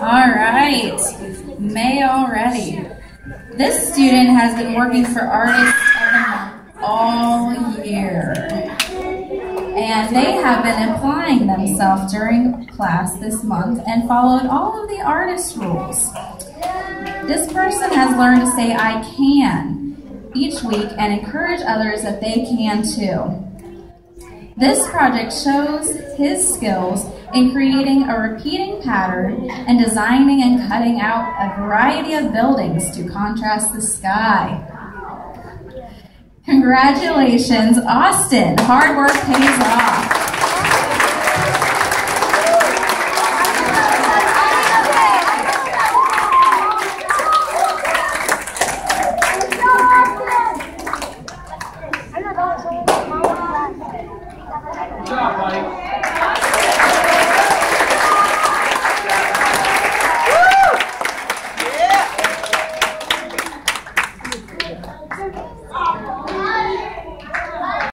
All right, May already. This student has been working for Artists of the Month all year. And they have been applying themselves during class this month and followed all of the artist rules. This person has learned to say I can each week and encourage others that they can too. This project shows his skills in creating a repeating pattern and designing and cutting out a variety of buildings to contrast the sky. Congratulations, Austin. Hard work pays off. job, buddy. Yeah.